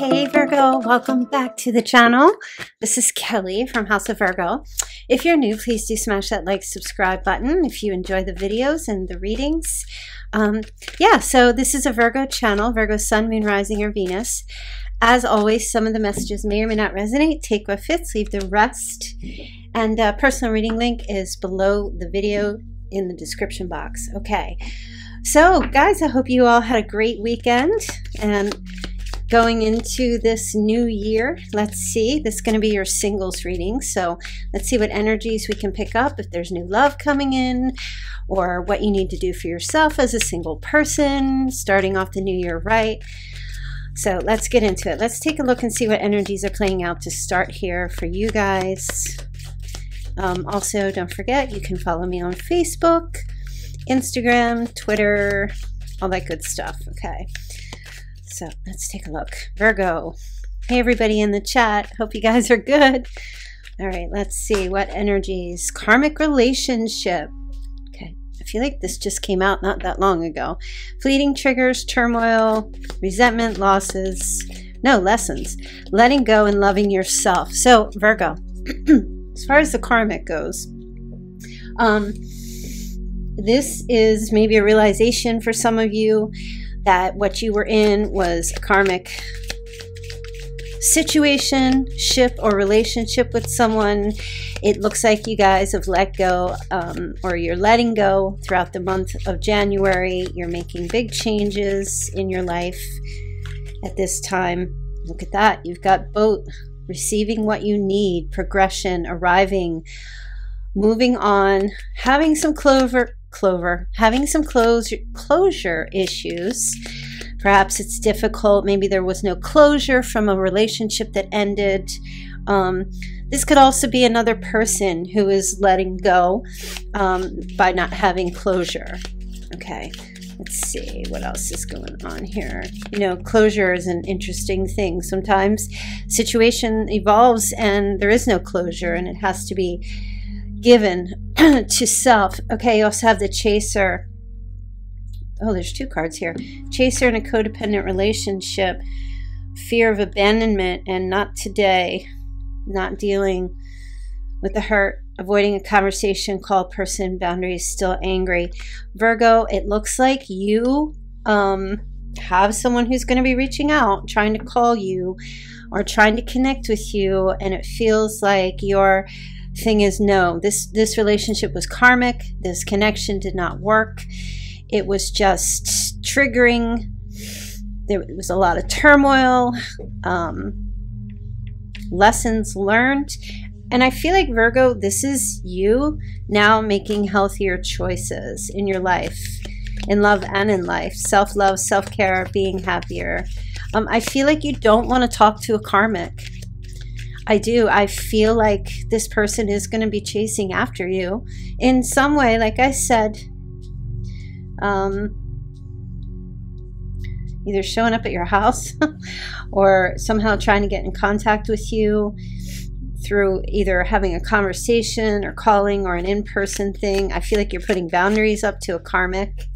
Hey Virgo, welcome back to the channel. This is Kelli from House of Virgo. If you're new, please do smash that like, subscribe button if you enjoy the videos and the readings. Um, yeah, so this is a Virgo channel, Virgo Sun, Moon, Rising, or Venus. As always, some of the messages may or may not resonate. Take what fits, leave the rest. And uh, personal reading link is below the video in the description box. Okay, so guys, I hope you all had a great weekend and going into this new year. Let's see, this is going to be your singles reading. So let's see what energies we can pick up if there's new love coming in or what you need to do for yourself as a single person, starting off the new year right. So let's get into it. Let's take a look and see what energies are playing out to start here for you guys. Um, also, don't forget, you can follow me on Facebook, Instagram, Twitter, all that good stuff. Okay. So let's take a look. Virgo. Hey, everybody in the chat. Hope you guys are good. All right, let's see what energies. Karmic relationship. Okay, I feel like this just came out not that long ago. Fleeting triggers, turmoil, resentment, losses. No, lessons. Letting go and loving yourself. So, Virgo, as far as the karmic goes, um, this is maybe a realization for some of you that what you were in was a karmic situation, ship, or relationship with someone. It looks like you guys have let go um, or you're letting go throughout the month of January. You're making big changes in your life at this time. Look at that. You've got boat, receiving what you need, progression, arriving, moving on, having some clover, Clover, having some closure, closure issues. Perhaps it's difficult. Maybe there was no closure from a relationship that ended. Um, this could also be another person who is letting go um, by not having closure. Okay, let's see what else is going on here. You know, closure is an interesting thing. Sometimes situation evolves and there is no closure, and it has to be given to self. Okay, you also have the chaser. Oh, there's two cards here. Chaser in a codependent relationship, fear of abandonment, and not today, not dealing with the hurt, avoiding a conversation, call person, boundaries, still angry. Virgo, it looks like you um, have someone who's going to be reaching out, trying to call you or trying to connect with you, and it feels like you're thing is no this this relationship was karmic. This connection did not work. It was just triggering. There was a lot of turmoil um, lessons learned. And i feel like virgo this is you now making healthier choices in your life in love and in life. Self-love self-care being happier. Um, i feel like you don't want to talk to a karmic I do. I feel like this person is going to be chasing after you in some way, like I said. Um, either showing up at your house or somehow trying to get in contact with you through either having a conversation or calling or an in person thing. I feel like you're putting boundaries up to a karmic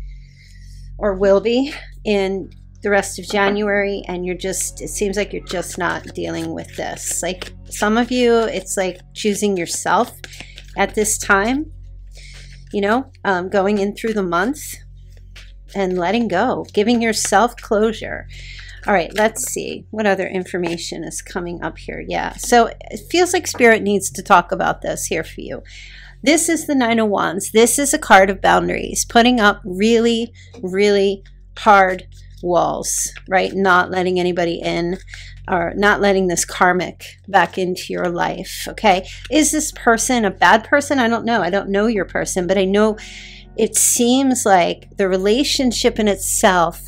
or will be in the rest of January and you're just, it seems like you're just not dealing with this. Like some of you, it's like choosing yourself at this time, you know, um, going in through the month and letting go, giving yourself closure. All right, let's see what other information is coming up here. Yeah, so it feels like Spirit needs to talk about this here for you. This is the Nine of Wands. This is a card of boundaries, putting up really, really hard walls, right? Not letting anybody in or not letting this karmic back into your life, okay? Is this person a bad person? I don't know. I don't know your person, but I know it seems like the relationship in itself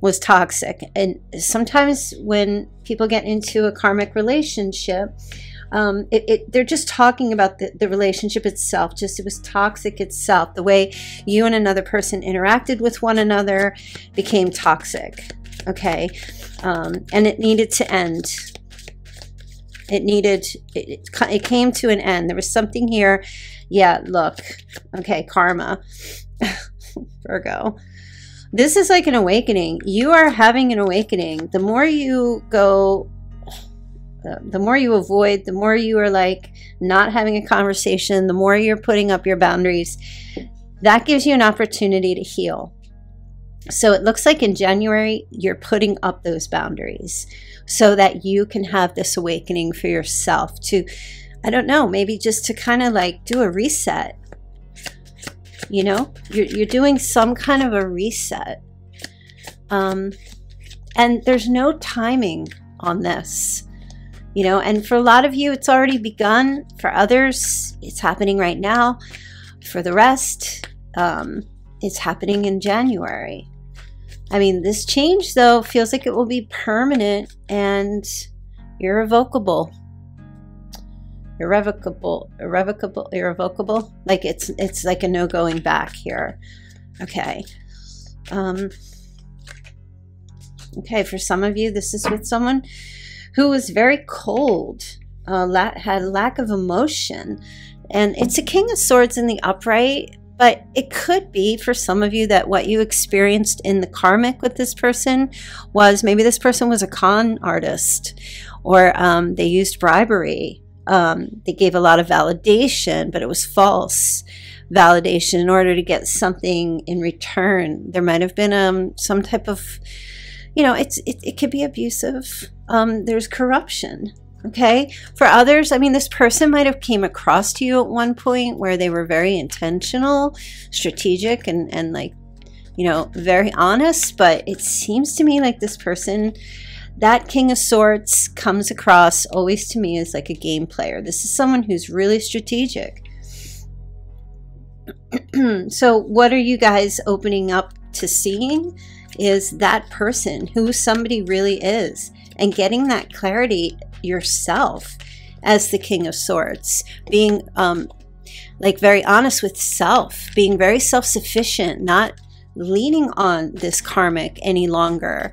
was toxic. And sometimes when people get into a karmic relationship, um, it, it, they're just talking about the, the relationship itself just it was toxic itself the way you and another person interacted with one another became toxic okay? Um, and it needed to end. It needed it, it came to an end. There was something here. Yeah look okay karma. Virgo. This is like an awakening. You are having an awakening. The more you go, the more you avoid, the more you are like not having a conversation, the more you're putting up your boundaries, that gives you an opportunity to heal. So it looks like in January, you're putting up those boundaries so that you can have this awakening for yourself to, I don't know, maybe just to kind of like do a reset. You know? You're, you're doing some kind of a reset. Um, and there's no timing on this you know and for a lot of you it's already begun. For others it's happening right now. For the rest um, it's happening in january. I mean this change though feels like it will be permanent and irrevocable. Irrevocable irrevocable irrevocable. Like it's it's like a no going back here. Okay. Um okay for some of you this is with someone who was very cold uh, la- had lack of emotion and it's a king of swords in the upright but it could be for some of you that what you experienced in the karmic with this person was maybe this person was a con artist or um, they used bribery um, they gave a lot of validation, but it was false validation in order to get something in return. There might have been um, some type of, you know, it's it, it could be abusive. Um, there's corruption. Okay. For others, I mean, this person might have came across to you at one point where they were very intentional, strategic, and and like, you know, very honest. But it seems to me like this person that King of Swords comes across always to me as like a game player. This is someone who's really strategic. so, what are you guys opening up to seeing? Is that person who somebody really is and getting that clarity yourself as the King of Swords, being um, like very honest with self, being very self sufficient, not leaning on this karmic any longer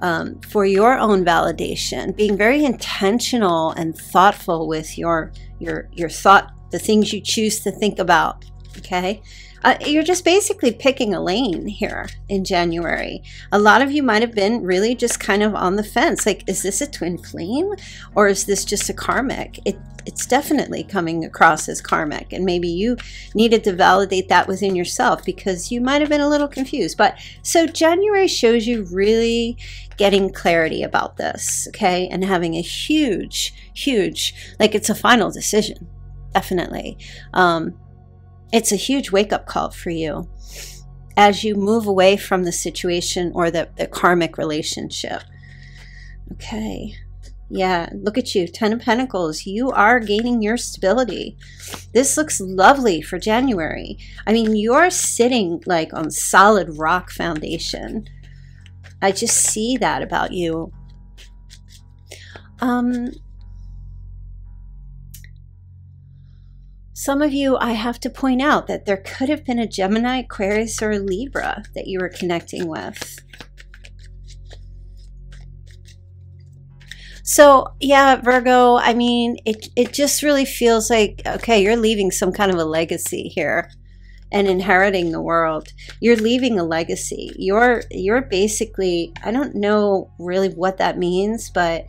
um, for your own validation, being very intentional and thoughtful with your your your thought, the things you choose to think about. Okay, uh, you're just basically picking a lane here in January. A lot of you might have been really just kind of on the fence. Like, is this a twin flame or is this just a karmic? It, it's definitely coming across as karmic. And maybe you needed to validate that within yourself because you might have been a little confused. But so January shows you really getting clarity about this, okay? And having a huge, huge, like it's a final decision, definitely. Um, it's a huge wake up call for you as you move away from the situation or the, the karmic relationship. Okay. Yeah, look at you, Ten of Pentacles. You are gaining your stability. This looks lovely for January. I mean, you're sitting like on solid rock foundation. I just see that about you. Um, Some of you, I have to point out that there could have been a Gemini, Aquarius, or Libra that you were connecting with. So, yeah, Virgo, I mean, it, it just really feels like, okay, you're leaving some kind of a legacy here and inheriting the world. You're leaving a legacy. You're you're basically, I don't know really what that means, but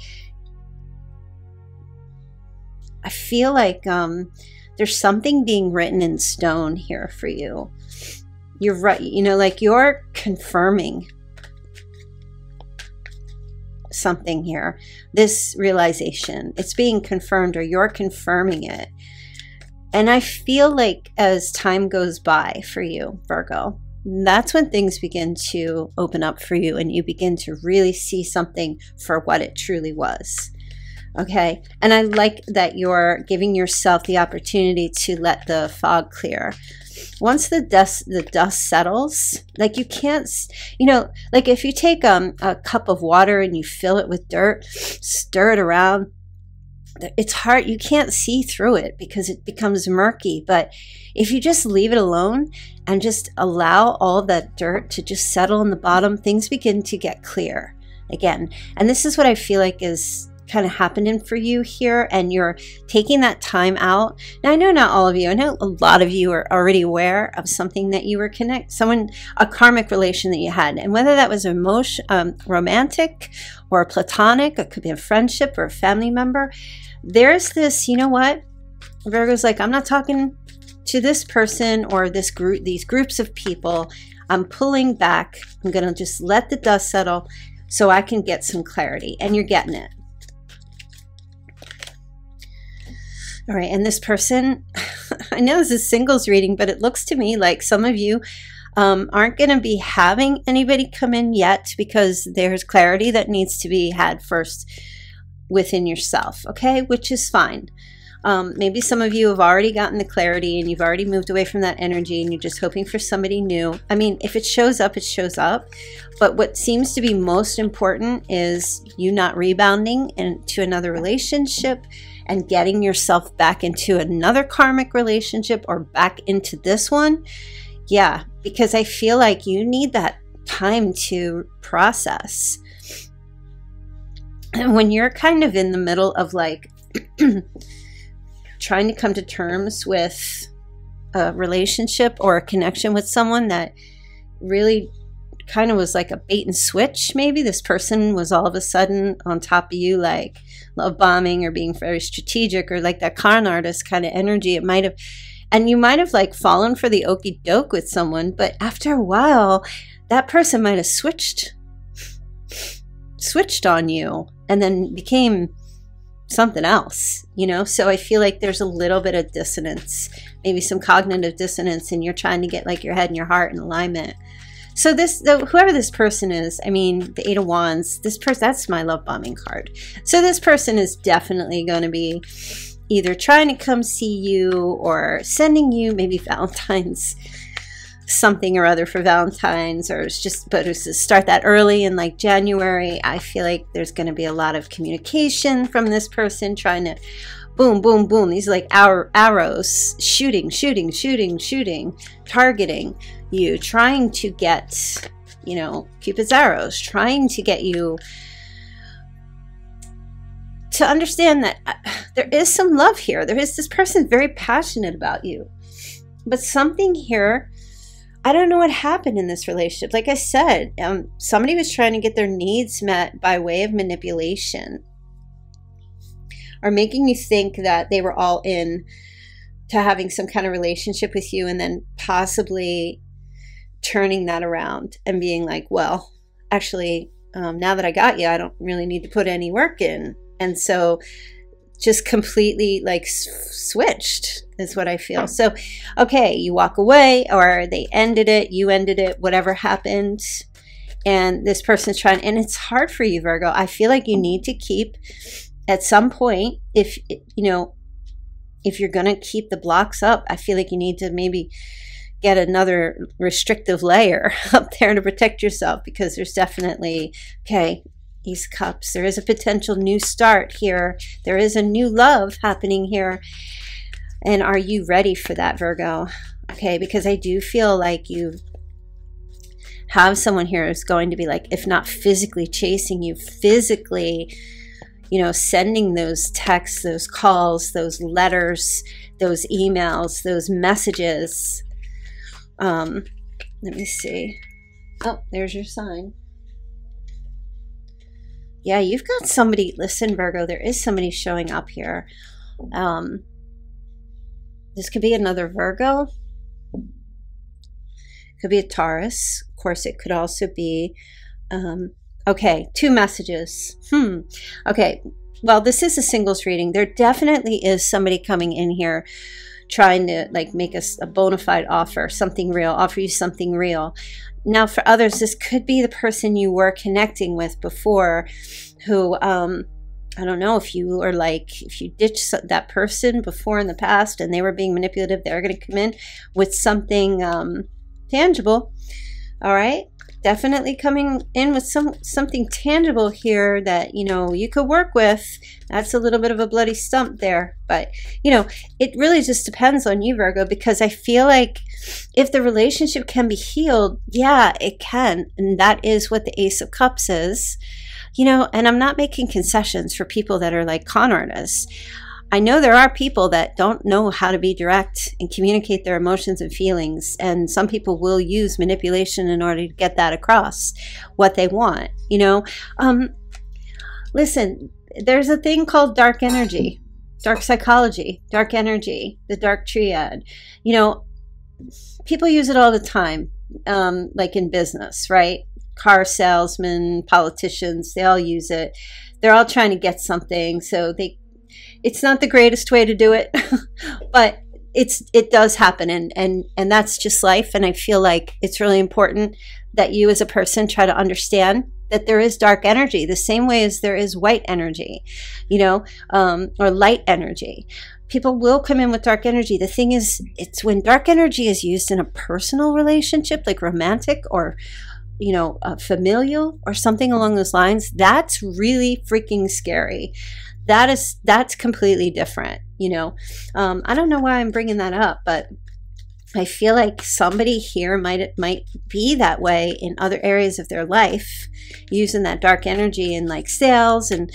I feel like um there's something being written in stone here for you. You're right, you know, like you're confirming something here. This realization, it's being confirmed or you're confirming it. And I feel like as time goes by for you, Virgo, that's when things begin to open up for you and you begin to really see something for what it truly was. Okay. And I like that you're giving yourself the opportunity to let the fog clear. Once the dust the dust settles, like you can't, you know, like if you take um, a cup of water and you fill it with dirt, stir it around, it's hard you can't see through it because it becomes murky but if you just leave it alone and just allow all that dirt to just settle in the bottom things begin to get clear again and this is what i feel like is kind of happening for you here and you're taking that time out. Now I know not all of you, I know a lot of you are already aware of something that you were connect someone a karmic relation that you had. And whether that was emotion um, romantic or platonic, it could be a friendship or a family member. There's this, you know what? Virgo's like, I'm not talking to this person or this group these groups of people. I'm pulling back. I'm going to just let the dust settle so I can get some clarity. And you're getting it. All right, and this person, I know this is singles reading, but it looks to me like some of you um, aren't going to be having anybody come in yet because there's clarity that needs to be had first within yourself, okay? Which is fine. Um, maybe some of you have already gotten the clarity and you've already moved away from that energy and you're just hoping for somebody new. I mean, if it shows up, it shows up. But what seems to be most important is you not rebounding into another relationship and getting yourself back into another karmic relationship or back into this one. Yeah, because I feel like you need that time to process. And when you're kind of in the middle of like, trying to come to terms with a relationship or a connection with someone that really kind of was like a bait and switch maybe? This person was all of a sudden on top of you like love bombing or being very strategic or like that con artist kind of energy. It might have and you might have like fallen for the okey doke with someone but after a while that person might have switched switched on you and then became something else, you know? So I feel like there's a little bit of dissonance, maybe some cognitive dissonance, and you're trying to get like your head and your heart in alignment. So this, the, whoever this person is, I mean, the Eight of Wands, this person, that's my love bombing card. So this person is definitely going to be either trying to come see you or sending you maybe Valentine's something or other for Valentine's or it's just but it's to start that early in like January. I feel like there's going to be a lot of communication from this person trying to boom boom boom these like our arrows shooting shooting shooting shooting targeting you trying to get you know Cupid's arrows trying to get you to understand that uh, there is some love here. There is this person very passionate about you. But something here I don't know what happened in this relationship. Like I said, um, somebody was trying to get their needs met by way of manipulation or making you think that they were all in to having some kind of relationship with you and then possibly turning that around and being like, well, actually, um, now that I got you, I don't really need to put any work in. And so just completely like switched is what I feel. So, okay, you walk away or they ended it, you ended it, whatever happened. And this person's trying, and it's hard for you, Virgo. I feel like you need to keep at some point, if you know, if you're going to keep the blocks up, I feel like you need to maybe get another restrictive layer up there to protect yourself because there's definitely, okay, these cups. There is a potential new start here. There is a new love happening here. And are you ready for that, Virgo? Okay, because I do feel like you have someone here who's going to be like, if not physically chasing you, physically, you know, sending those texts, those calls, those letters, those emails, those messages. Um, let me see. Oh, there's your sign. Yeah, you've got somebody. Listen, Virgo, there is somebody showing up here. Um, this could be another Virgo. Could be a Taurus. Of course, it could also be. Um, okay, two messages. Hmm. Okay. Well, this is a singles reading. There definitely is somebody coming in here trying to like make us a bona fide offer, something real, offer you something real. Now, for others, this could be the person you were connecting with before who, um, I don't know if you are like, if you ditched that person before in the past and they were being manipulative, they're going to come in with something um, tangible. All right. Definitely coming in with some something tangible here that you know you could work with. That's a little bit of a bloody stump there but you know it really just depends on you virgo because i feel like if the relationship can be healed yeah it can and that is what the ace of cups is. You know and i'm not making concessions for people that are like con artists I know there are people that don't know how to be direct and communicate their emotions and feelings. And some people will use manipulation in order to get that across what they want. You know, um, listen, there's a thing called dark energy, dark psychology, dark energy, the dark triad. You know, people use it all the time, um, like in business, right? Car salesmen, politicians, they all use it. They're all trying to get something. So they it's not the greatest way to do it, but it's it does happen and and and that's just life and I feel like it's really important that you as a person try to understand that there is dark energy the same way as there is white energy, you know, um, or light energy. People will come in with dark energy. The thing is, it's when dark energy is used in a personal relationship, like romantic or you know, uh, familial or something along those lines, that's really freaking scary that is that's completely different you know? Um, i don't know why i'm bringing that up but i feel like somebody here might might be that way in other areas of their life using that dark energy in like sales and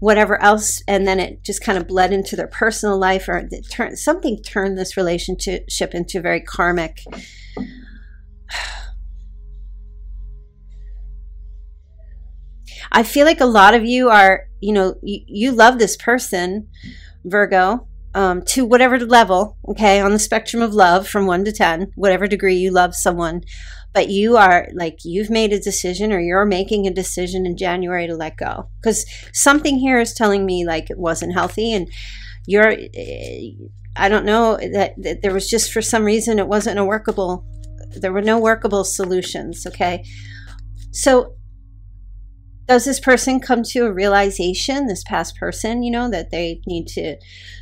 whatever else and then it just kind of bled into their personal life or it turned something turned this relationship into very karmic I feel like a lot of you are, you know, you, you love this person, Virgo, um, to whatever level, okay, on the spectrum of love from one to 10, whatever degree you love someone. But you are like, you've made a decision or you're making a decision in January to let go. Because something here is telling me like it wasn't healthy and you're, I don't know, that, that there was just for some reason it wasn't a workable, there were no workable solutions, okay? So does this person come to a realization, this past person, you know, that they need to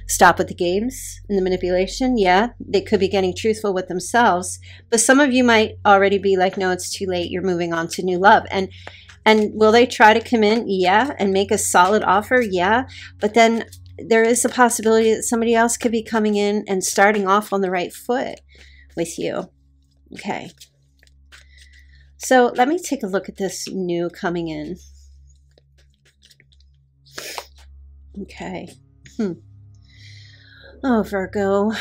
stop with the games and the manipulation? Yeah, they could be getting truthful with themselves. But some of you might already be like, no, it's too late. You're moving on to new love. And and will they try to come in? Yeah. And make a solid offer? Yeah. But then there is a possibility that somebody else could be coming in and starting off on the right foot with you. Okay. So let me take a look at this new coming in. Okay. Hmm. Oh, Virgo.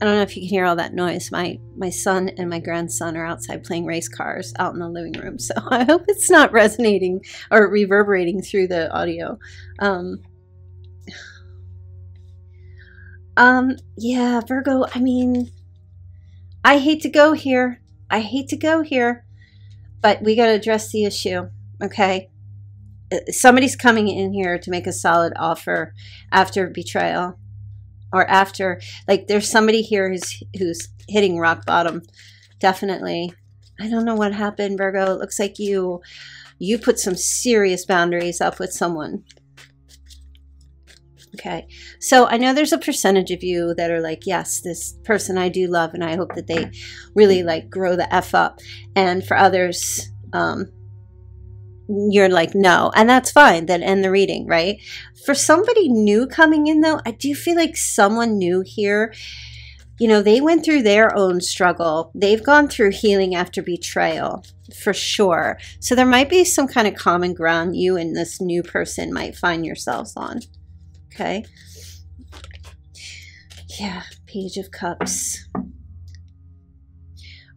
I don't know if you can hear all that noise. My my son and my grandson are outside playing race cars out in the living room. So I hope it's not resonating or reverberating through the audio. Um, um yeah, Virgo, I mean I hate to go here. I hate to go here but we got to address the issue, okay? Uh, somebody's coming in here to make a solid offer after betrayal or after like there's somebody here who's who's hitting rock bottom definitely. I don't know what happened virgo. It looks like you you put some serious boundaries up with someone okay. So i know there's a percentage of you that are like yes this person i do love and i hope that they really like grow the f up. And for others um you're like no. And that's fine. Then end the reading right? For somebody new coming in though i do feel like someone new here you know they went through their own struggle. They've gone through healing after betrayal for sure. So there might be some kind of common ground you and this new person might find yourselves on Okay. Yeah, Page of Cups.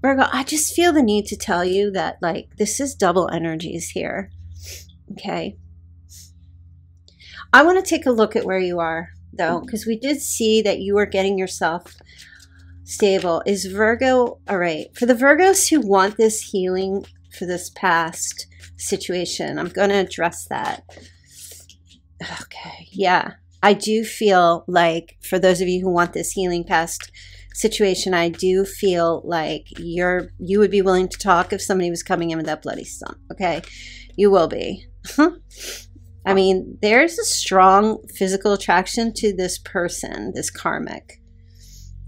Virgo, I just feel the need to tell you that, like, this is double energies here. Okay. I want to take a look at where you are, though, because we did see that you are getting yourself stable. Is Virgo, all right, for the Virgos who want this healing for this past situation, I'm going to address that. Okay, yeah. I do feel like for those of you who want this healing past situation, I do feel like you're you would be willing to talk if somebody was coming in with that bloody stump. Okay, you will be. I mean, there's a strong physical attraction to this person, this karmic.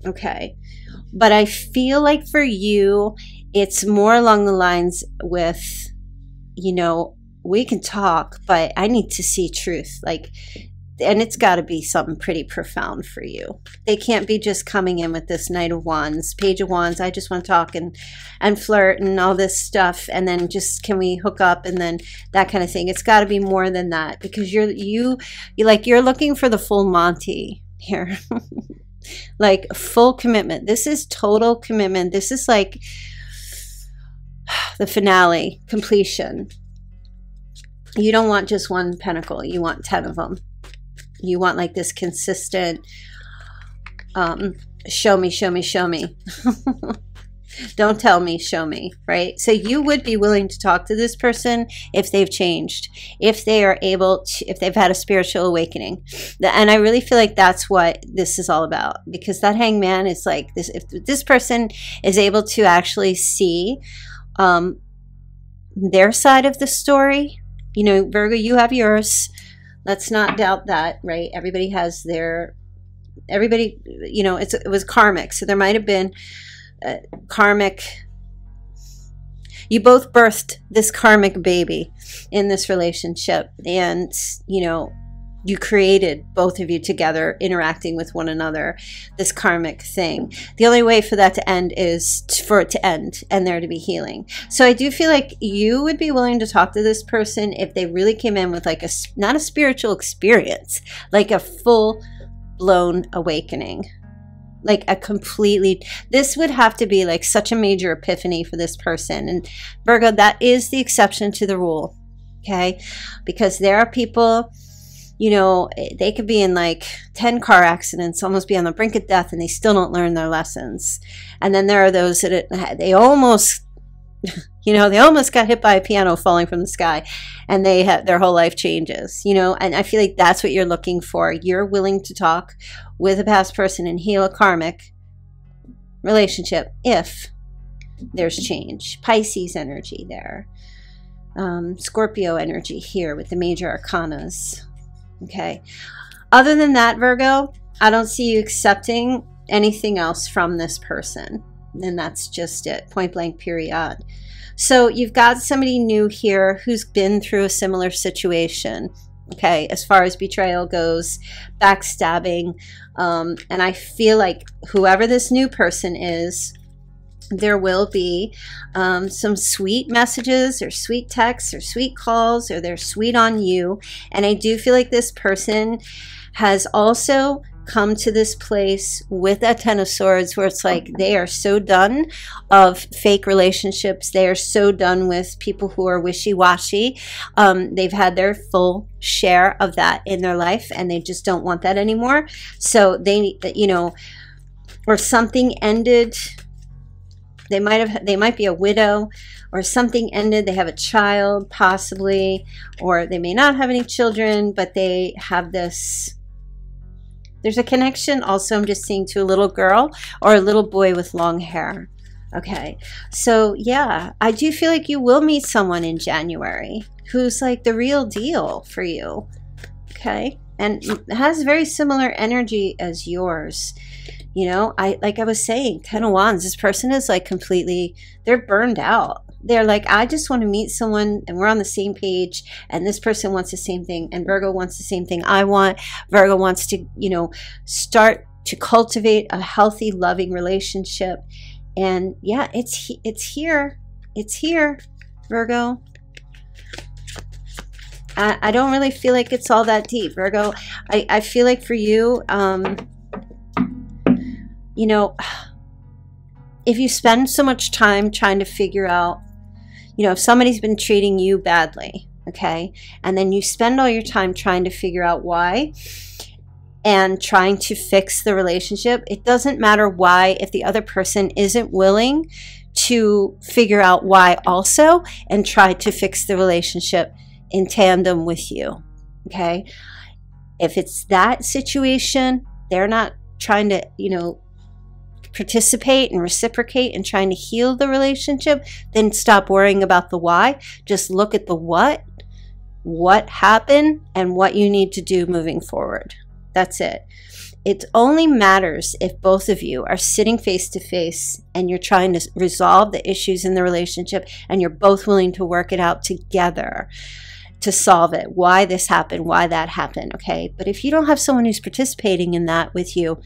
Okay. But I feel like for you, it's more along the lines with, you know, we can talk, but I need to see truth. Like, and it's got to be something pretty profound for you. They can't be just coming in with this Knight of Wands, Page of Wands. I just want to talk and and flirt and all this stuff, and then just can we hook up and then that kind of thing. It's got to be more than that because you're you you like you're looking for the full Monty here, like full commitment. This is total commitment. This is like the finale, completion. You don't want just one pentacle. You want 10 of them you want like this consistent um, show me, show me, show me. Don't tell me, show me, right? So you would be willing to talk to this person if they've changed, if they are able to, if they've had a spiritual awakening. And I really feel like that's what this is all about because that hangman is like this if this person is able to actually see um, their side of the story, you know, Virgo, you have yours let's not doubt that, right? Everybody has their, everybody, you know, it's, it was karmic. So there might have been uh, karmic, you both birthed this karmic baby in this relationship. And, you know, you created both of you together interacting with one another this karmic thing. The only way for that to end is for it to end and there to be healing. So i do feel like you would be willing to talk to this person if they really came in with like a not a spiritual experience like a full blown awakening. Like a completely this would have to be like such a major epiphany for this person. And virgo that is the exception to the rule okay? Because there are people you know, they could be in like 10 car accidents, almost be on the brink of death, and they still don't learn their lessons. And then there are those that it, they almost, you know, they almost got hit by a piano falling from the sky and they have their whole life changes, you know, and I feel like that's what you're looking for. You're willing to talk with a past person and heal a karmic relationship if there's change. Pisces energy there. Um, Scorpio energy here with the major arcanas Okay. Other than that, Virgo, I don't see you accepting anything else from this person. And that's just it, point blank, period. So you've got somebody new here who's been through a similar situation. Okay, as far as betrayal goes, backstabbing. Um, and I feel like whoever this new person is, there will be um, some sweet messages or sweet texts or sweet calls or they're sweet on you. And I do feel like this person has also come to this place with a ten of swords where it's like they are so done of fake relationships. They are so done with people who are wishy-washy. Um, they've had their full share of that in their life and they just don't want that anymore. So they you know or something ended they might have they might be a widow or something ended. They have a child possibly or they may not have any children but they have this there's a connection also i'm just seeing to a little girl or a little boy with long hair. Okay. So yeah i do feel like you will meet someone in january who's like the real deal for you. Okay? And has very similar energy as yours you know, I like I was saying, Ten of Wands, this person is like completely, they're burned out. They're like, I just want to meet someone and we're on the same page and this person wants the same thing and Virgo wants the same thing I want. Virgo wants to, you know, start to cultivate a healthy, loving relationship. And yeah, it's it's here. It's here, Virgo. I, I don't really feel like it's all that deep, Virgo. I, I feel like for you, um, you know, if you spend so much time trying to figure out, you know, if somebody's been treating you badly, okay, and then you spend all your time trying to figure out why and trying to fix the relationship, it doesn't matter why if the other person isn't willing to figure out why also and try to fix the relationship in tandem with you. Okay. If it's that situation, they're not trying to, you know, participate and reciprocate in trying to heal the relationship, then stop worrying about the why. Just look at the what, what happened, and what you need to do moving forward. That's it. It only matters if both of you are sitting face to face and you're trying to resolve the issues in the relationship and you're both willing to work it out together to solve it. Why this happened, why that happened, okay? But if you don't have someone who's participating in that with you,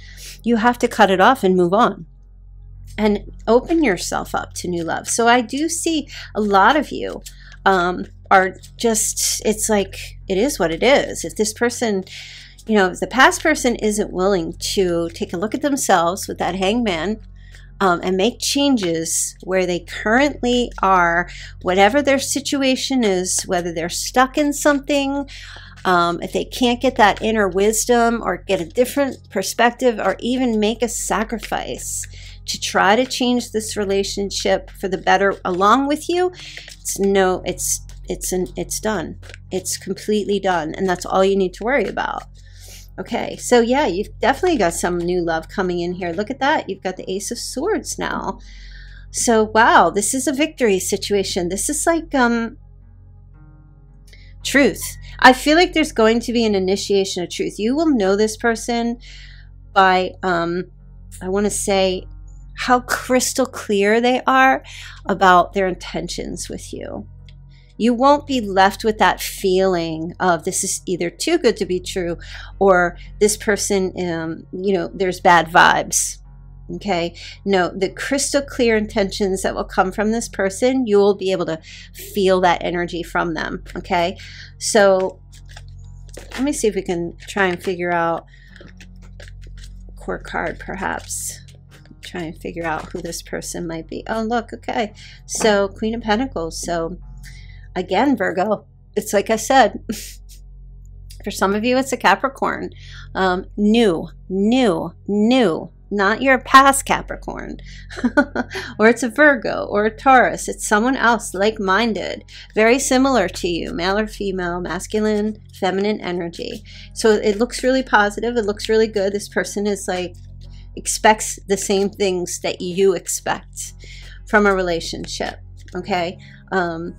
you have to cut it off and move on and open yourself up to new love. So I do see a lot of you um, are just, it's like, it is what it is. If this person, you know, the past person isn't willing to take a look at themselves with that hangman um, and make changes where they currently are, whatever their situation is, whether they're stuck in something, um, if they can't get that inner wisdom or get a different perspective or even make a sacrifice to try to change this relationship for the better along with you, it's no, it's it's an it's done. It's completely done, and that's all you need to worry about. Okay, so yeah, you've definitely got some new love coming in here. Look at that. You've got the Ace of Swords now. So wow, this is a victory situation. This is like um truth. I feel like there's going to be an initiation of truth. You will know this person by um I want to say how crystal clear they are about their intentions with you. You won't be left with that feeling of this is either too good to be true or this person, um, you know, there's bad vibes. Okay. No, the crystal clear intentions that will come from this person, you will be able to feel that energy from them. Okay. So let me see if we can try and figure out court card perhaps try and figure out who this person might be. Oh, look, okay. So, Queen of Pentacles. So, again, Virgo, it's like I said. For some of you, it's a Capricorn. Um, new, new, new, not your past Capricorn. or it's a Virgo or a Taurus. It's someone else like minded, very similar to you, male or female, masculine, feminine energy. So it looks really positive. It looks really good. This person is like expects the same things that you expect from a relationship. Okay. Um,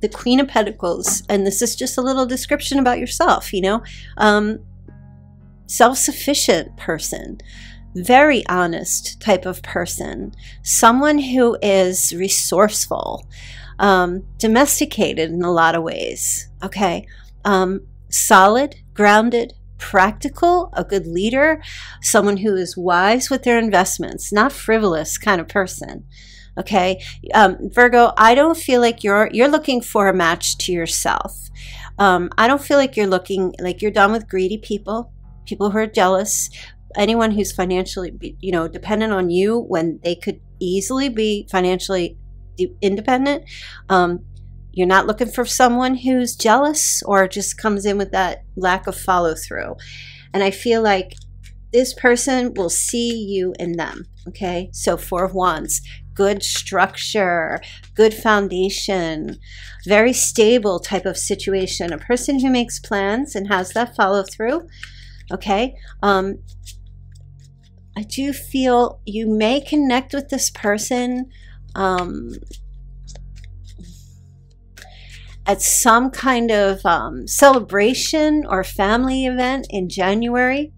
the Queen of Pentacles, and this is just a little description about yourself, you know, um, self sufficient person, very honest type of person, someone who is resourceful, um, domesticated in a lot of ways. Okay. Um, solid, grounded, practical, a good leader, someone who is wise with their investments, not frivolous kind of person. Okay, um, Virgo, I don't feel like you're you're looking for a match to yourself. Um, I don't feel like you're looking like you're done with greedy people, people who are jealous, anyone who's financially, you know, dependent on you when they could easily be financially independent. Um, you're not looking for someone who's jealous or just comes in with that lack of follow through. And I feel like this person will see you in them. Okay. So, Four of Wands, good structure, good foundation, very stable type of situation. A person who makes plans and has that follow through. Okay. Um, I do feel you may connect with this person um, at some kind of um, celebration or family event in January,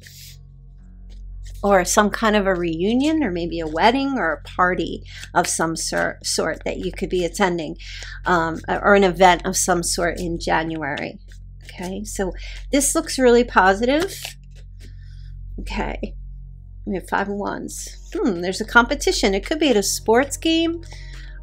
or some kind of a reunion, or maybe a wedding or a party of some sort, that you could be attending, um, or an event of some sort in January. Okay, so this looks really positive. Okay, we have five. Hmm, there's a competition. It could be at a sports game.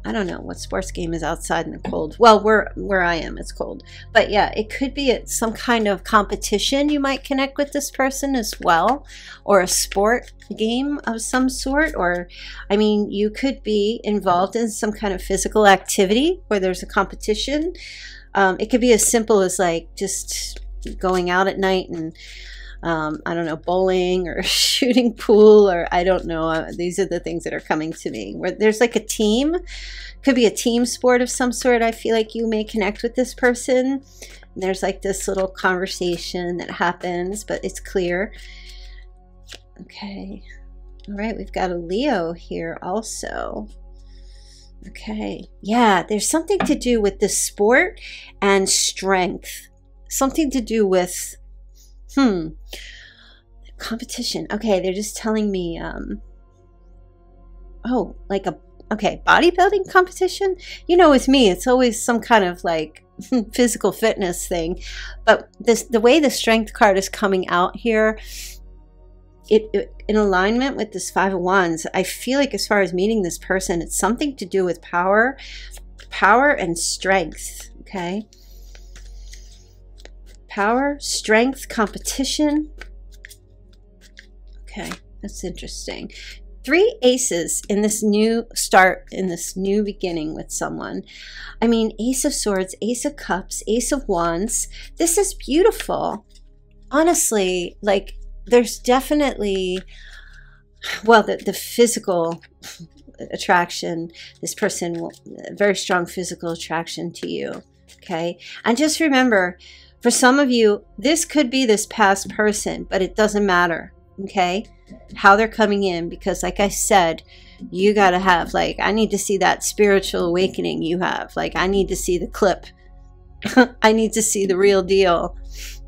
I don't know what sports game is outside in the cold. Well, where where I am, it's cold. But yeah, it could be some kind of competition. You might connect with this person as well, or a sport game of some sort. Or, I mean, you could be involved in some kind of physical activity where there's a competition. Um, it could be as simple as like just going out at night and um, I don't know, bowling or shooting pool, or I don't know. Uh, these are the things that are coming to me. Where there's like a team, could be a team sport of some sort. I feel like you may connect with this person. There's like this little conversation that happens, but it's clear. Okay. All right, we've got a Leo here also. Okay. Yeah, there's something to do with the sport and strength. Something to do with hmm, competition. Okay, they're just telling me, um, oh, like a, okay, bodybuilding competition? You know, with me, it's always some kind of like physical fitness thing. But this, the way the strength card is coming out here, it, it, in alignment with this five of wands i feel like as far as meeting this person it's something to do with power power and strength okay power strength competition. Okay that's interesting. Three aces in this new start in this new beginning with someone. I mean ace of swords ace of cups ace of wands. This is beautiful. Honestly like there's definitely well the, the physical attraction this person will very strong physical attraction to you okay? And just remember for some of you this could be this past person but it doesn't matter okay? How they're coming in because like i said you got to have like i need to see that spiritual awakening you have. Like i need to see the clip. I need to see the real deal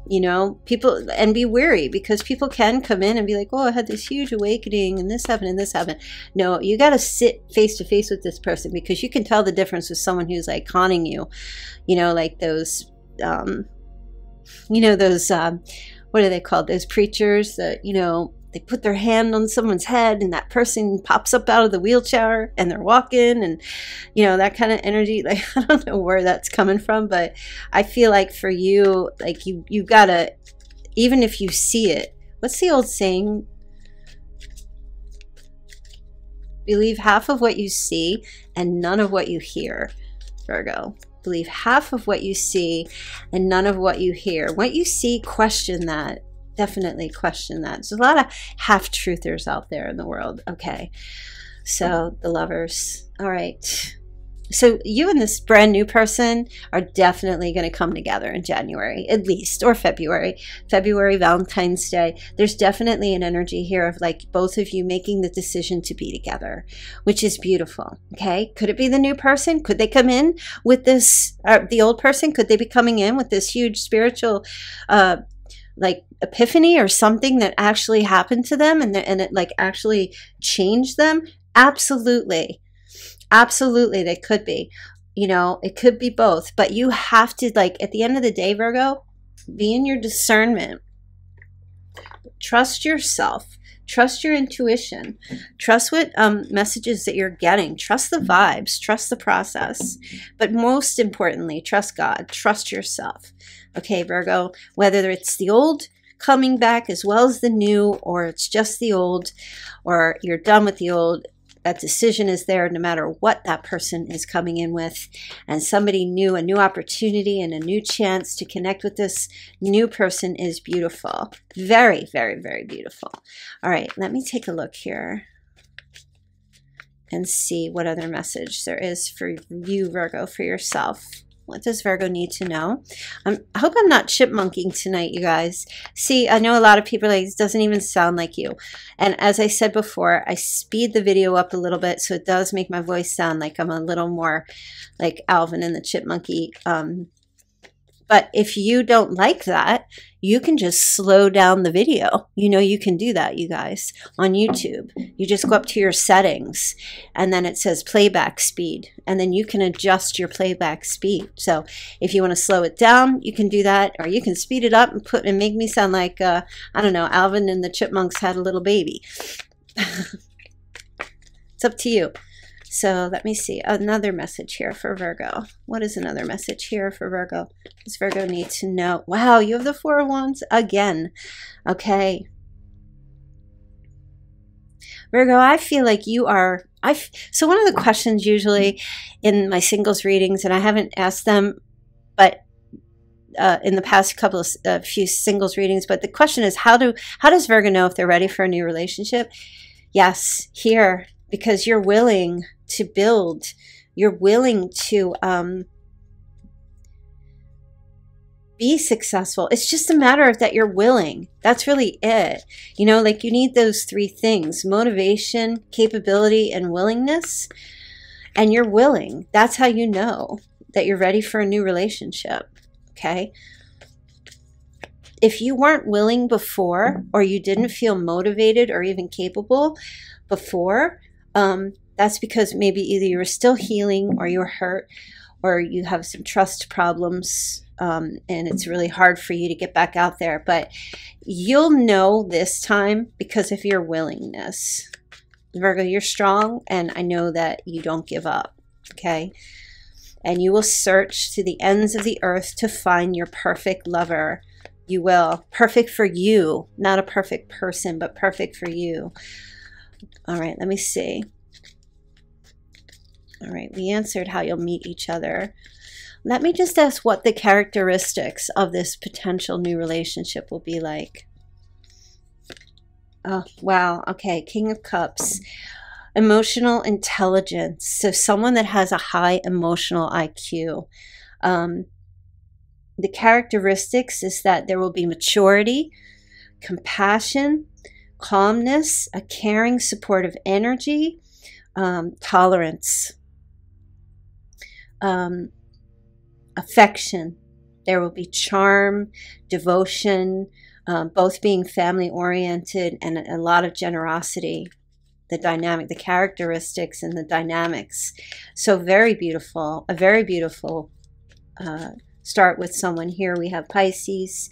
you know? People and be weary because people can come in and be like oh i had this huge awakening and this happened and this happened. No you got to sit face to face with this person because you can tell the difference with someone who's like conning you you know like those um you know those um what are they called those preachers that you know they put their hand on someone's head and that person pops up out of the wheelchair and they're walking and you know that kind of energy like i don't know where that's coming from but i feel like for you like you you gotta even if you see it what's the old saying? Believe half of what you see and none of what you hear virgo believe half of what you see and none of what you hear what you see question that definitely question that. There's a lot of half truthers out there in the world. Okay. So the lovers. All right. So you and this brand new person are definitely going to come together in January, at least, or February. February, Valentine's Day. There's definitely an energy here of like both of you making the decision to be together, which is beautiful. Okay. Could it be the new person? Could they come in with this, uh, the old person? Could they be coming in with this huge spiritual, uh, like epiphany or something that actually happened to them and, and it like actually changed them absolutely absolutely they could be. You know it could be both but you have to like at the end of the day virgo be in your discernment. Trust yourself. Trust your intuition. Trust what um, messages that you're getting. Trust the vibes. Trust the process. But most importantly trust god. Trust yourself. Okay, Virgo, whether it's the old coming back as well as the new, or it's just the old, or you're done with the old, that decision is there no matter what that person is coming in with. And somebody new, a new opportunity and a new chance to connect with this new person is beautiful. Very, very, very beautiful. All right, let me take a look here and see what other message there is for you, Virgo, for yourself. What does Virgo need to know? Um, I hope I'm not chipmunking tonight, you guys. See, I know a lot of people like, it doesn't even sound like you. And as I said before, I speed the video up a little bit so it does make my voice sound like I'm a little more like Alvin and the Chipmunky um, but if you don't like that, you can just slow down the video. You know, you can do that, you guys, on YouTube. You just go up to your settings and then it says playback speed, and then you can adjust your playback speed. So if you want to slow it down, you can do that, or you can speed it up and put and make me sound like, uh, I don't know, Alvin and the Chipmunks had a little baby. it's up to you. So let me see another message here for Virgo. What is another message here for Virgo? Does Virgo need to know? Wow, you have the Four of Wands again. Okay. Virgo, I feel like you are. I so one of the questions usually in my singles readings, and I haven't asked them, but uh, in the past couple of uh, few singles readings. But the question is, how do how does Virgo know if they're ready for a new relationship? Yes, here because you're willing to build. You're willing to um, be successful. It's just a matter of that you're willing. That's really it. You know, like you need those three things motivation, capability, and willingness. And you're willing. That's how you know that you're ready for a new relationship. Okay. if you weren't willing before or you didn't feel motivated or even capable before, um, that's because maybe either you're still healing or you're hurt or you have some trust problems um, and it's really hard for you to get back out there. But you'll know this time because of your willingness. Virgo, you're strong, and I know that you don't give up. Okay. And you will search to the ends of the earth to find your perfect lover. You will. Perfect for you. Not a perfect person, but perfect for you. All right, let me see. All right, we answered how you'll meet each other. Let me just ask what the characteristics of this potential new relationship will be like. Oh, wow. Okay, King of Cups. Emotional intelligence. So, someone that has a high emotional IQ. Um, the characteristics is that there will be maturity, compassion, calmness, a caring, supportive energy, um, tolerance. Um, affection. There will be charm, devotion, um, both being family oriented and a lot of generosity. The dynamic, the characteristics, and the dynamics. So, very beautiful, a very beautiful uh, start with someone here. We have Pisces,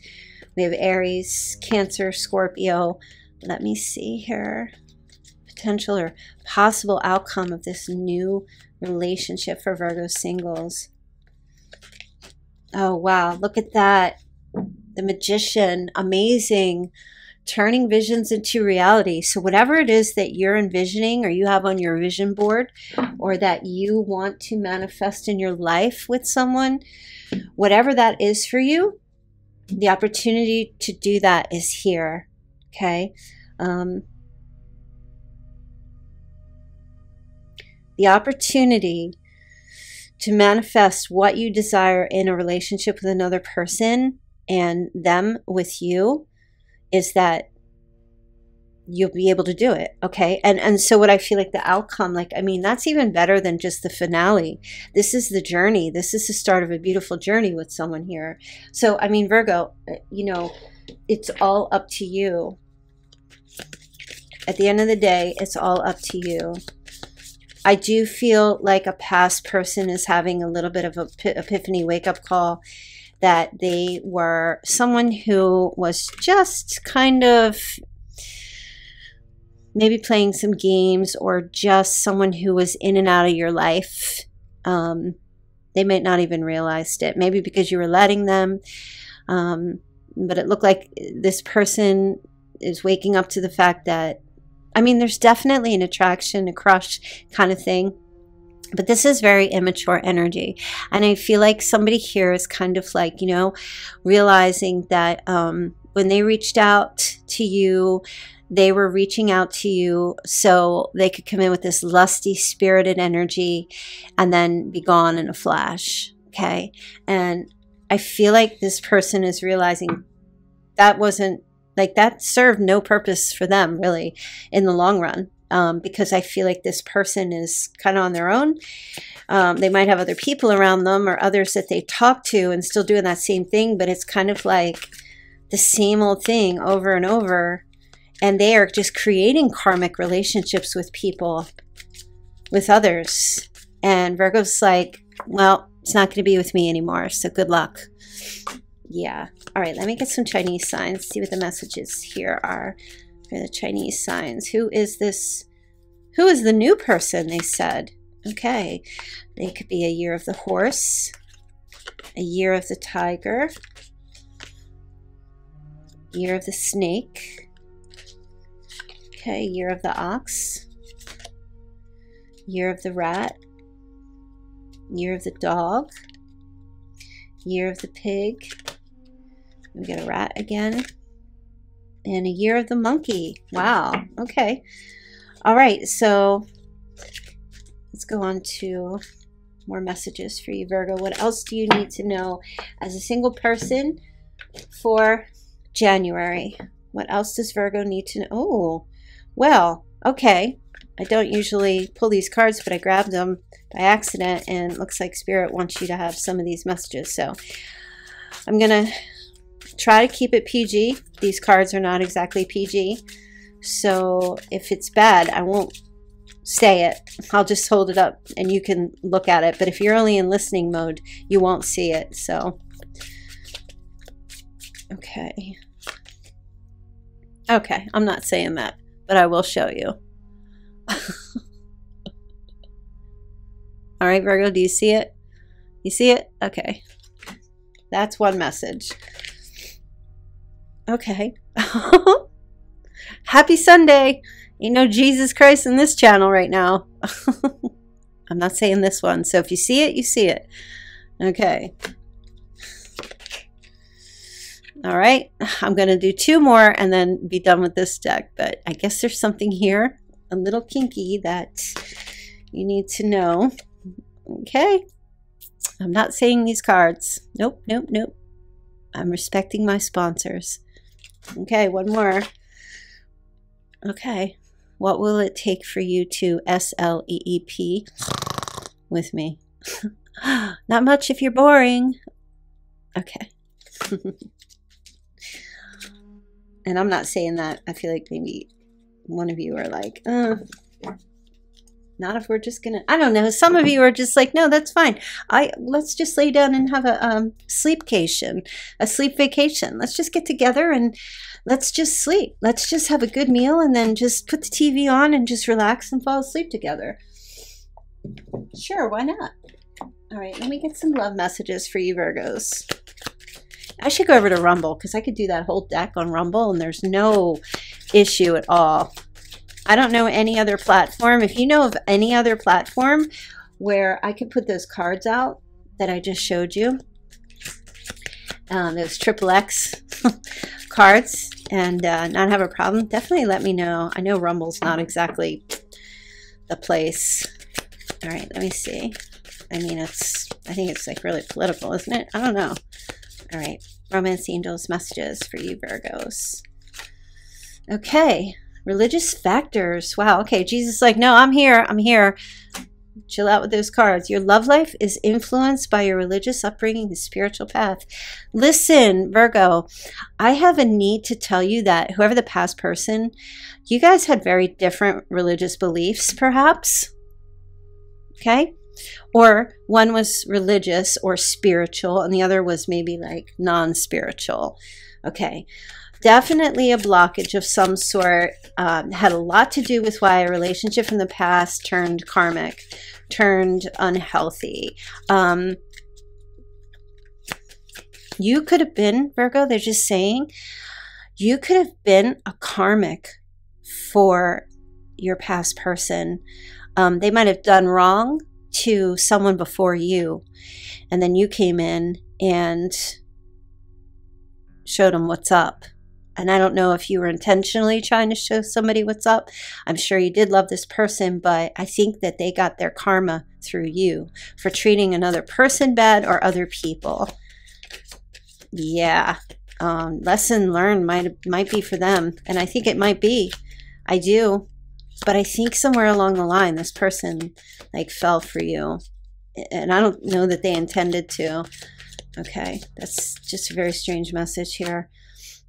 we have Aries, Cancer, Scorpio. Let me see here. Potential or possible outcome of this new relationship for Virgo singles. Oh, wow. Look at that. The magician. Amazing. Turning visions into reality. So, whatever it is that you're envisioning or you have on your vision board or that you want to manifest in your life with someone, whatever that is for you, the opportunity to do that is here. Okay. Um, the opportunity to manifest what you desire in a relationship with another person and them with you is that you'll be able to do it okay? And and so what i feel like the outcome like i mean that's even better than just the finale. This is the journey. This is the start of a beautiful journey with someone here. So i mean virgo uh, you know it's all up to you at the end of the day it's all up to you I do feel like a past person is having a little bit of a epiphany wake up call that they were someone who was just kind of maybe playing some games or just someone who was in and out of your life. Um, they might not even realized it. Maybe because you were letting them. Um, but it looked like this person is waking up to the fact that I mean, there's definitely an attraction, a crush kind of thing. But this is very immature energy. And I feel like somebody here is kind of like, you know, realizing that um, when they reached out to you, they were reaching out to you so they could come in with this lusty, spirited energy and then be gone in a flash. Okay. And I feel like this person is realizing that wasn't like that served no purpose for them really in the long run um, because I feel like this person is kind of on their own. Um, they might have other people around them or others that they talk to and still doing that same thing, but it's kind of like the same old thing over and over. And they are just creating karmic relationships with people, with others. And Virgo's like, well, it's not going to be with me anymore. So good luck. Yeah. All right, let me get some Chinese signs, see what the messages here are for the Chinese signs. Who is this? Who is the new person, they said? Okay. They could be a year of the horse, a year of the tiger, year of the snake, okay, year of the ox, year of the rat, year of the dog, year of the pig, we get a rat again. And a year of the monkey. Wow. Okay. All right. So let's go on to more messages for you, Virgo. What else do you need to know as a single person for January? What else does Virgo need to know? Oh, well, okay. I don't usually pull these cards, but I grabbed them by accident, and looks like Spirit wants you to have some of these messages. So I'm going to try to keep it PG. These cards are not exactly PG. So if it's bad, I won't say it. I'll just hold it up and you can look at it. But if you're only in listening mode, you won't see it. So, okay. Okay, I'm not saying that, but I will show you. All right, Virgo, do you see it? You see it? Okay. That's one message. Okay. Happy Sunday. Ain't no Jesus Christ in this channel right now. I'm not saying this one. So if you see it, you see it. Okay. All right. I'm going to do two more and then be done with this deck. But I guess there's something here, a little kinky that you need to know. Okay. I'm not saying these cards. Nope, nope, nope. I'm respecting my sponsors. Okay, one more. Okay. What will it take for you to S L E E P with me? Not much if you're boring. Okay. and I'm not saying that. I feel like maybe one of you are like, uh, not if we're just gonna. I don't know. Some of you are just like, no, that's fine. I let's just lay down and have a um, sleepcation, a sleep vacation. Let's just get together and let's just sleep. Let's just have a good meal and then just put the TV on and just relax and fall asleep together. Sure, why not? All right, let me get some love messages for you, Virgos. I should go over to Rumble because I could do that whole deck on Rumble and there's no issue at all. I don't know any other platform. If you know of any other platform where I could put those cards out that I just showed you, um, those triple X cards, and uh, not have a problem, definitely let me know. I know Rumble's not exactly the place. All right, let me see. I mean, it's, I think it's like really political, isn't it? I don't know. All right, Romance Angels messages for you, Virgos. Okay, religious factors. Wow, okay, Jesus like, no, I'm here, I'm here. Chill out with those cards. Your love life is influenced by your religious upbringing and spiritual path. Listen, Virgo, I have a need to tell you that whoever the past person, you guys had very different religious beliefs, perhaps. Okay? Or one was religious or spiritual, and the other was maybe like non spiritual. Okay definitely a blockage of some sort. Um, had a lot to do with why a relationship from the past turned karmic, turned unhealthy. Um, you could have been, Virgo, they're just saying, you could have been a karmic for your past person. Um, they might have done wrong to someone before you, and then you came in and showed them what's up and I don't know if you were intentionally trying to show somebody what's up. I'm sure you did love this person, but I think that they got their karma through you for treating another person bad or other people. Yeah, um, lesson learned might might be for them, and I think it might be. I do, but I think somewhere along the line, this person like fell for you, and I don't know that they intended to. Okay, that's just a very strange message here.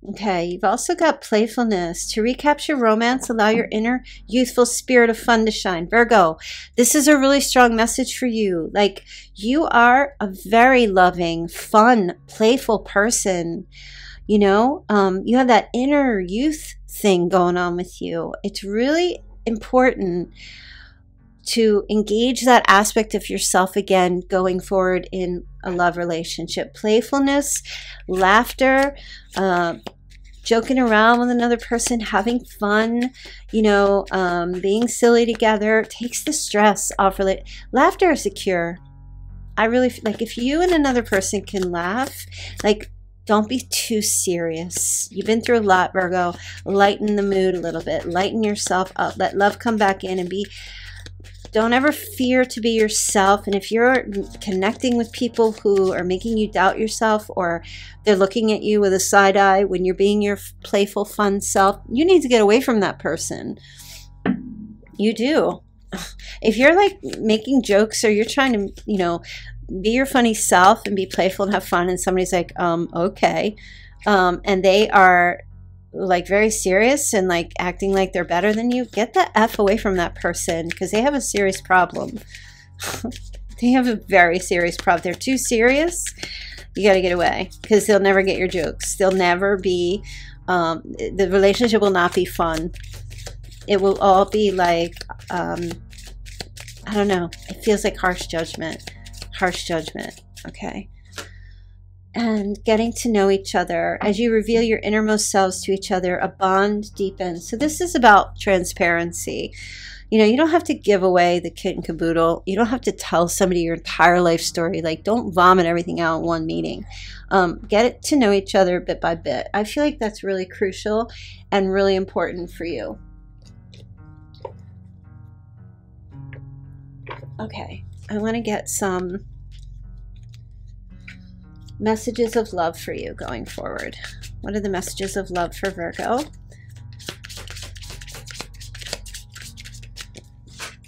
Okay, you've also got playfulness. To recapture romance, allow your inner youthful spirit of fun to shine. Virgo, this is a really strong message for you. Like, you are a very loving, fun, playful person. You know, um, you have that inner youth thing going on with you. It's really important to engage that aspect of yourself again going forward in a love relationship. Playfulness, laughter, uh, joking around with another person, having fun, you know, um, being silly together takes the stress off. Really, laughter is a cure. I really like if you and another person can laugh, like don't be too serious. You've been through a lot, Virgo. Lighten the mood a little bit. Lighten yourself up. Let love come back in and be don't ever fear to be yourself. And if you're connecting with people who are making you doubt yourself or they're looking at you with a side eye when you're being your playful, fun self, you need to get away from that person. You do. If you're like making jokes or you're trying to, you know, be your funny self and be playful and have fun, and somebody's like, um, okay, um, and they are like very serious and like acting like they're better than you, get the F away from that person because they have a serious problem. they have a very serious problem. They're too serious. You got to get away because they'll never get your jokes. They'll never be, um, the relationship will not be fun. It will all be like, um, I don't know. It feels like harsh judgment. Harsh judgment. Okay and getting to know each other. As you reveal your innermost selves to each other, a bond deepens. So, this is about transparency. You know, you don't have to give away the kit and caboodle. You don't have to tell somebody your entire life story. Like, don't vomit everything out in one meeting. Um, get it to know each other bit by bit. I feel like that's really crucial and really important for you. Okay, I want to get some messages of love for you going forward. What are the messages of love for Virgo?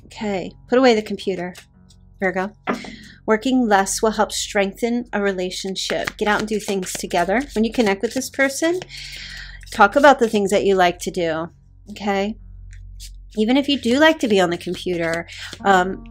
Okay, put away the computer, Virgo. Working less will help strengthen a relationship. Get out and do things together. When you connect with this person, talk about the things that you like to do. Okay, even if you do like to be on the computer, um,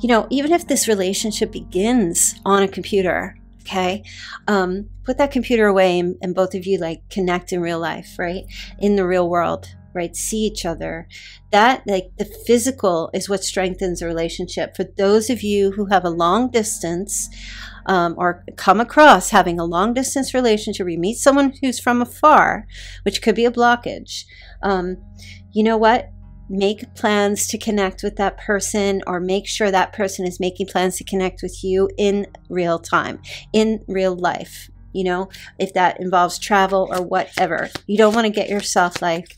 you know, even if this relationship begins on a computer, okay? Um, put that computer away and, and both of you like connect in real life right? In the real world right? See each other. That like the physical is what strengthens a relationship. For those of you who have a long distance um, or come across having a long distance relationship you meet someone who's from afar which could be a blockage um, you know what make plans to connect with that person or make sure that person is making plans to connect with you in real time, in real life. You know, if that involves travel or whatever, you don't want to get yourself like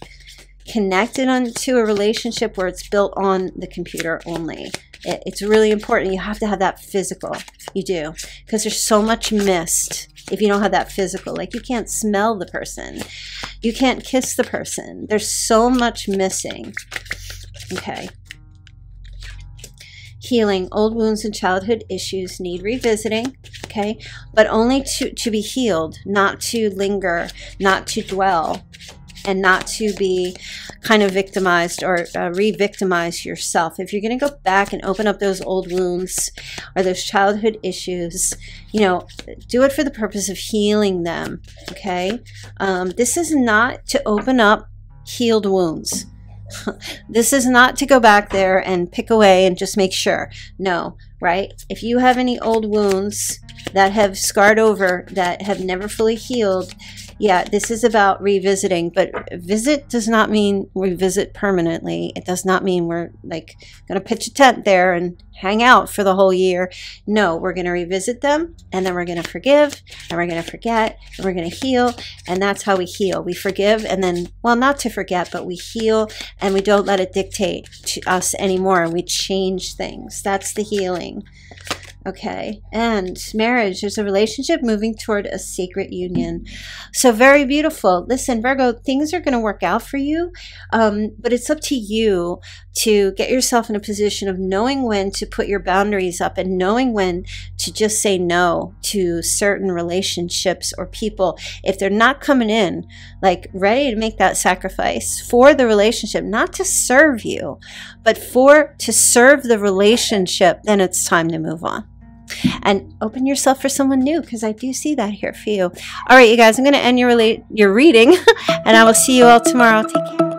connected onto a relationship where it's built on the computer only. It, it's really important. You have to have that physical. You do. Because there's so much missed if you don't have that physical. Like you can't smell the person, you can't kiss the person. There's so much missing. Okay. Healing old wounds and childhood issues need revisiting, okay, but only to, to be healed, not to linger, not to dwell and not to be kind of victimized or uh, re-victimize yourself. If you're going to go back and open up those old wounds or those childhood issues, you know, do it for the purpose of healing them. Okay, um, this is not to open up healed wounds. this is not to go back there and pick away and just make sure. No, right? If you have any old wounds that have scarred over, that have never fully healed, yeah, this is about revisiting, but visit does not mean we visit permanently. It does not mean we're like going to pitch a tent there and hang out for the whole year. No, we're going to revisit them and then we're going to forgive and we're going to forget and we're going to heal. And that's how we heal. We forgive and then, well, not to forget, but we heal and we don't let it dictate to us anymore. And we change things. That's the healing. Okay. And marriage, is a relationship moving toward a sacred union. So, very beautiful. Listen, Virgo, things are going to work out for you, um, but it's up to you to get yourself in a position of knowing when to put your boundaries up and knowing when to just say no to certain relationships or people if they're not coming in, like ready to make that sacrifice for the relationship, not to serve you, but for to serve the relationship, then it's time to move on and open yourself for someone new because I do see that here for you. All right, you guys, I'm going to end your, relate- your reading and I will see you all tomorrow. Take care.